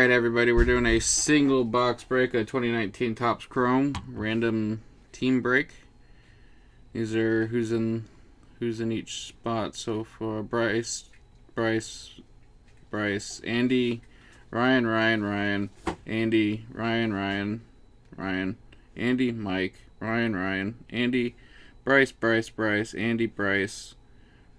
right, everybody, we're doing a single box break of 2019 Topps Chrome random team break. These are who's in who's in each spot so far. Bryce, Bryce, Bryce, Andy, Ryan, Ryan, Ryan, Andy, Ryan, Ryan, Ryan, Andy, Mike, Ryan, Ryan, Andy, Bryce, Bryce, Bryce, Andy, Bryce,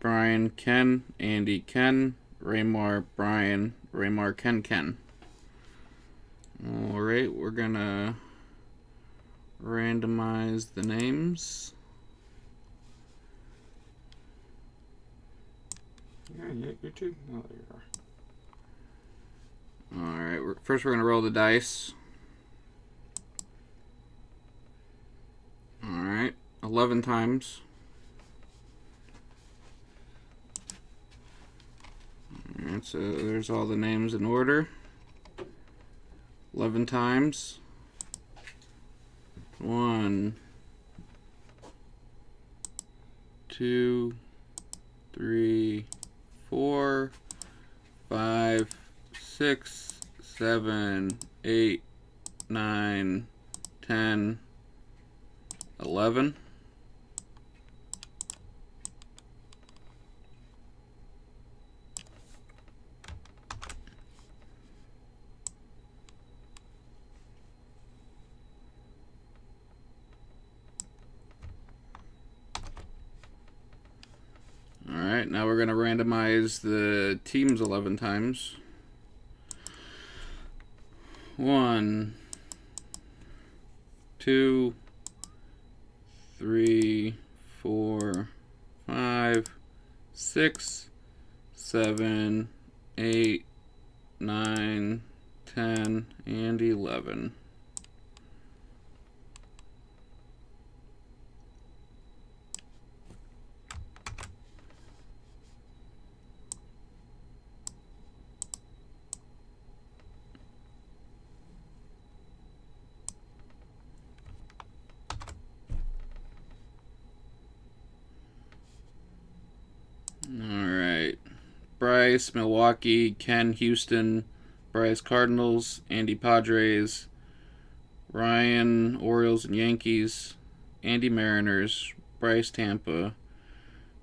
Brian, Ken, Andy, Ken, Raymar, Brian, Raymar, Ken, Ken. Alright, we're gonna randomize the names. Yeah, yeah, you too. Oh, there you are. Alright, we're, first we're gonna roll the dice. Alright, 11 times. Alright, so there's all the names in order. 11 times. One, two, three, four, five, six, seven, eight, nine, ten, eleven. Now we're going to randomize the teams 11 times. One, two, three, four, five, six, seven, eight, nine, ten, and 11. Bryce, Milwaukee, Ken, Houston, Bryce, Cardinals, Andy, Padres, Ryan, Orioles and Yankees, Andy, Mariners, Bryce, Tampa,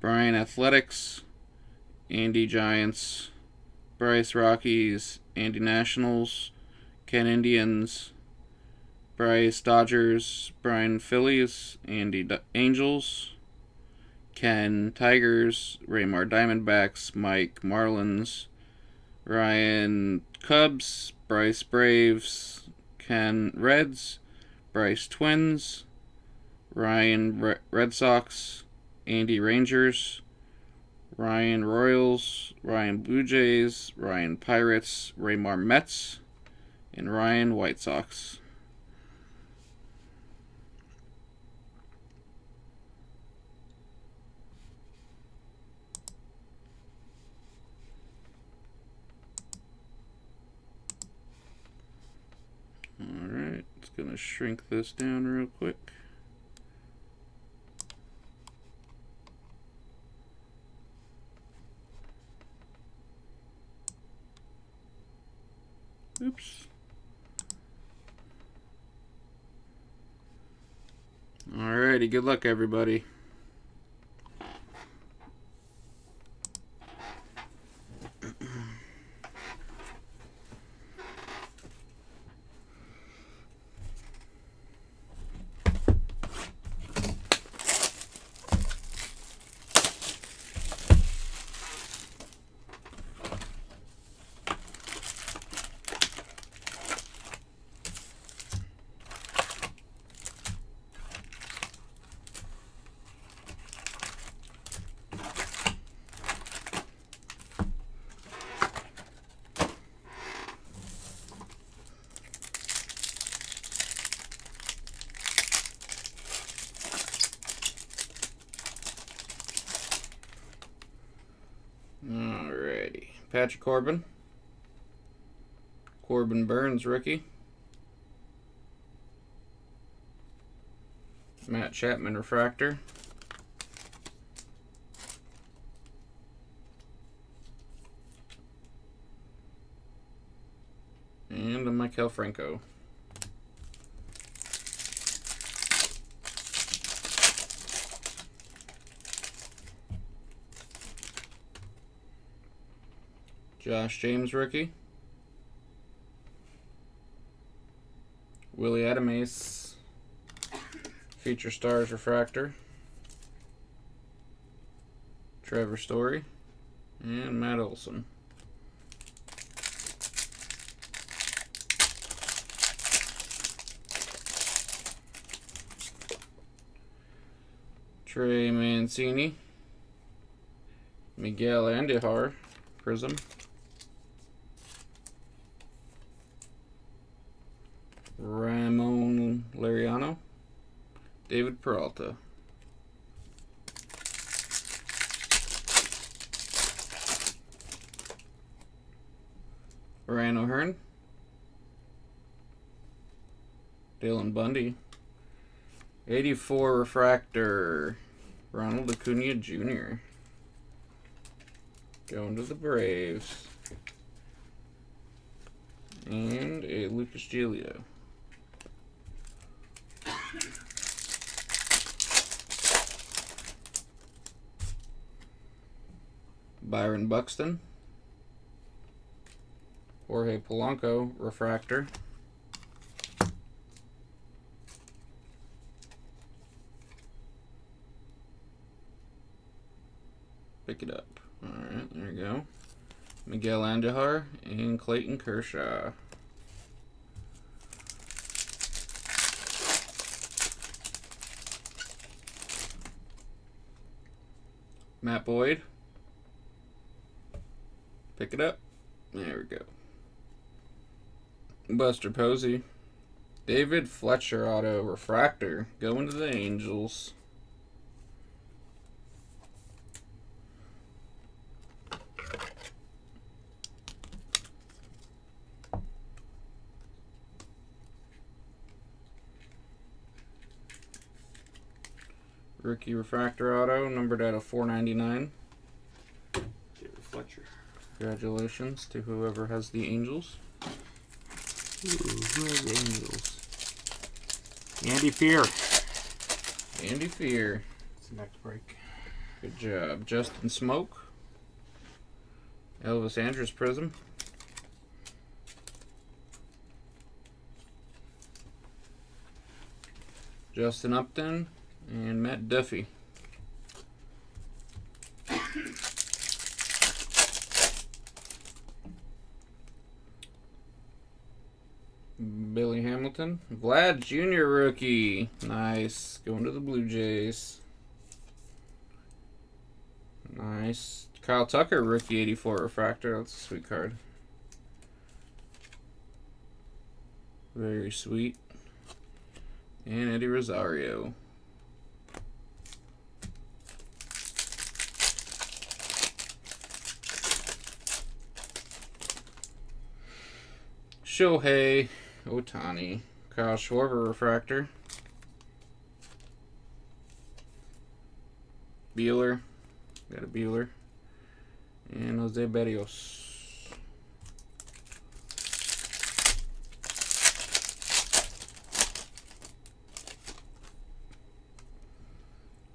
Brian, Athletics, Andy, Giants, Bryce, Rockies, Andy, Nationals, Ken, Indians, Bryce, Dodgers, Brian, Phillies, Andy, D- Angels. Ken Tigers, Raymar Diamondbacks, Mike Marlins, Ryan Cubs, Bryce Braves, Ken Reds, Bryce Twins, Ryan Red Sox, Andy Rangers, Ryan Royals, Ryan Blue Jays, Ryan Pirates, Raymar Mets, and Ryan White Sox. Alright, it's gonna shrink this down real quick. Oops. Alrighty, good luck everybody. Alrighty. Patrick Corbin. Corbin Burnes, rookie. Matt Chapman, refractor. And a Maikel Franco. Josh James rookie. Willy Adames. Future Stars Refractor. Trevor Story. And Matt Olson. Trey Mancini. Miguel Andujar. Prism. Peralta. Ryan O'Hearn. Dylan Bundy. 84 refractor. Ronald Acuna Jr. Going to the Braves. And a Lucas Giolito. Byron Buxton. Jorge Polanco, Refractor. Pick it up. Alright, there you go. Miguel Andujar and Clayton Kershaw. Matt Boyd. Pick it up. There we go. Buster Posey. David Fletcher auto refractor going to the Angels. Rookie refractor auto numbered out of 499. David Fletcher. Congratulations to whoever has the Angels. Ooh, who has the Angels? Andy Fear. Andy Fear. It's the next break. Good job. Justin Smoak. Elvis Andrus Prism. Justin Upton and Matt Duffy. Billy Vlad Jr. rookie. Nice. Going to the Blue Jays. Nice. Kyle Tucker, rookie 84 refractor. That's a sweet card. Very sweet. And Eddie Rosario. Shohei Ohtani. Kyle Schwarber refractor. Buehler. Got a Buehler. And Jose Berrios.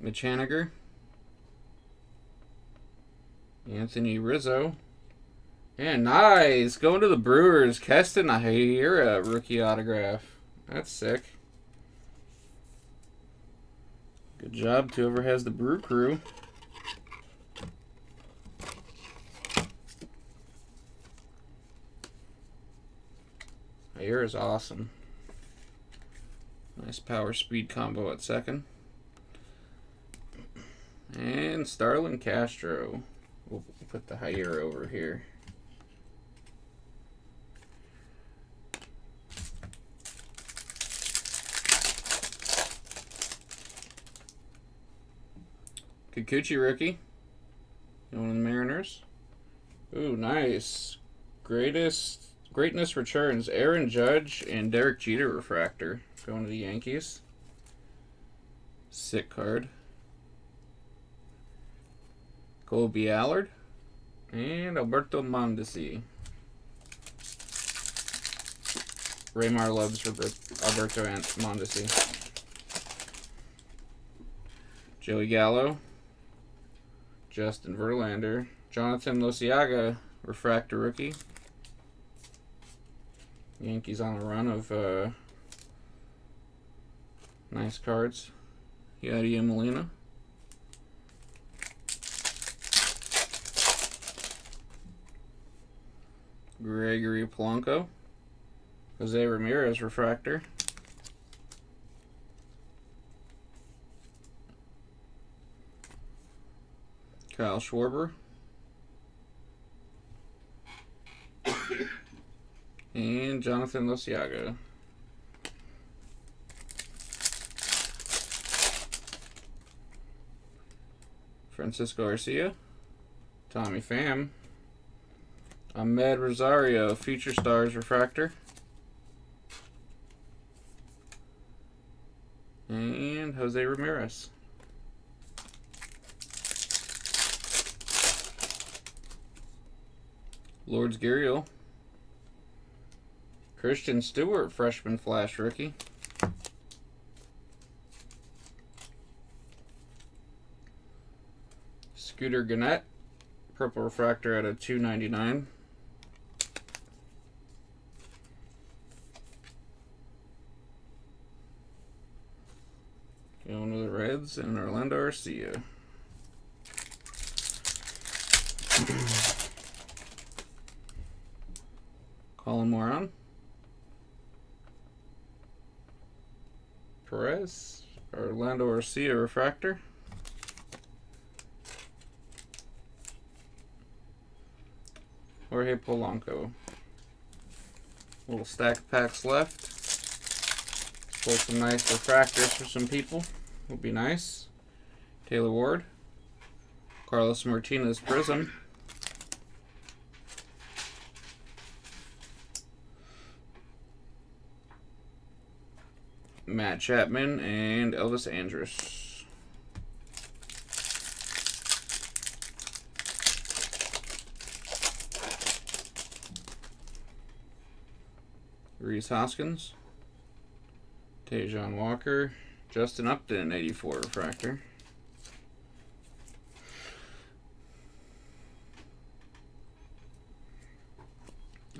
Mitch Haniger. Anthony Rizzo. And nice. Going to the Brewers. Keston Hiura rookie autograph. That's sick. Good job to whoever has the Brew Crew. Hiura is awesome. Nice power speed combo at second. And Starlin Castro. We'll put the Hiura over here. Kikuchi rookie. One of the Mariners. Ooh, nice. Greatest greatness returns. Aaron Judge and Derek Jeter refractor. Going to the Yankees. Sick card. Kolby Allard. And Alberto Mondesi. Raymar loves Alberto Mondesi. Joey Gallo. Justin Verlander. Jonathan Loaisiga, refractor rookie. Yankees on a run of uh, nice cards. Yadier Molina. Gregory Polanco. Jose Ramirez refractor. Kyle Schwarber. and Jonathan Loaisiga. Francisco Garcia. Tommy Pham. Amed Rosario, Future Stars Refractor. And Jose Ramirez. Lourdes Gurriel. Christin Stewart, freshman flash rookie. Scooter Gennett, purple refractor at a 299. Going to the Reds and Orlando Arcia. Colin. Perez. Orlando Arcia refractor. Jorge Polanco. Little stack of packs left. Pull some nice refractors for some people. Would be nice. Taylor Ward. Carlos Martinez Prism. Matt Chapman and Elvis Andrus. Rhys Hoskins. Taijuan Walker. Justin Upton, 84 refractor.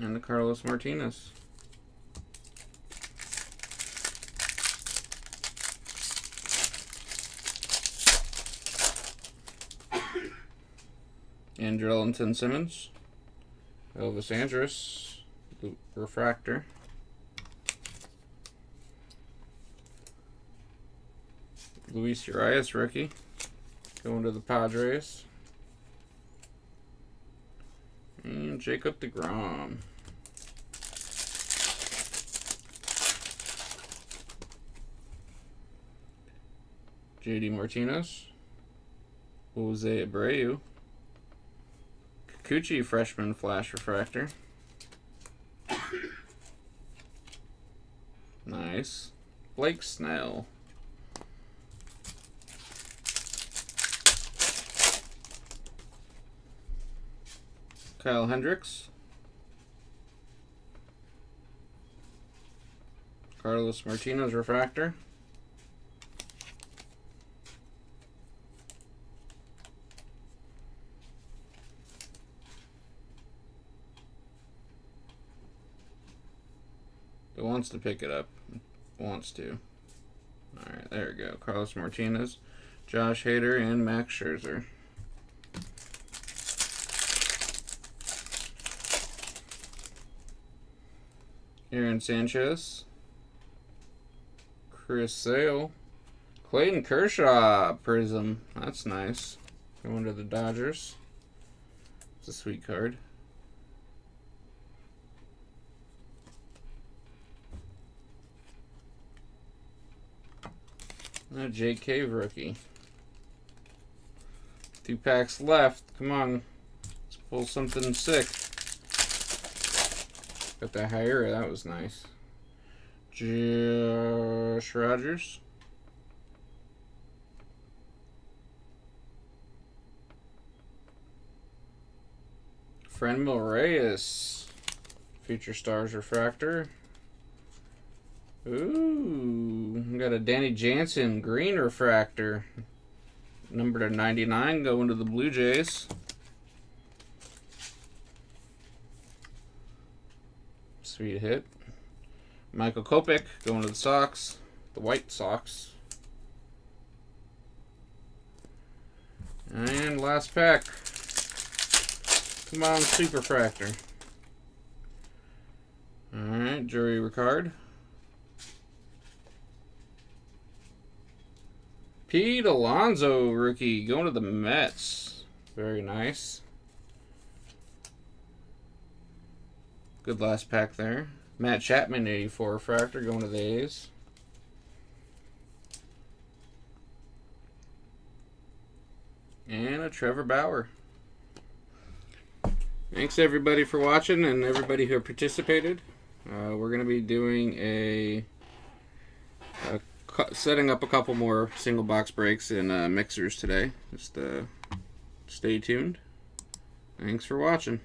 And the Carlos Martinez. Andrelton Simmons. Elvis Andrus. Refractor. Luis Urias, rookie. Going to the Padres. And Jacob DeGrom. JD Martinez. Jose Abreu. Kikuchi freshman flash refractor. Nice. Blake Snell. Kyle Hendricks. Carlos Martinez refractor. Wants to pick it up. Wants to. Alright, there we go. Carlos Martinez, Josh Hader, and Max Scherzer. Aaron Sanchez. Chris Sale. Clayton Kershaw Prism. That's nice. Going to the Dodgers. It's a sweet card. Uh, A Jake Cave rookie. Two packs left. Come on. Let's pull something sick. Got that higher. That was nice. Josh Rogers. Franmil Reyes. Future Stars Refractor. Ooh, got a Danny Jansen green refractor. Number to 99 going to the Blue Jays. Sweet hit. Michael Kopech going to the Sox. The White Sox. And last pack. Come on, Superfractor. Alright, Joey Rickard. Pete Alonso rookie going to the Mets. Very nice. Good last pack there. Matt Chapman 84 refractor going to the A's. And a Trevor Bauer. Thanks everybody for watching and everybody who participated. Uh, we're going to be doing a, a setting up a couple more single box breaks and uh, mixers today. Just uh, stay tuned. Thanks for watching.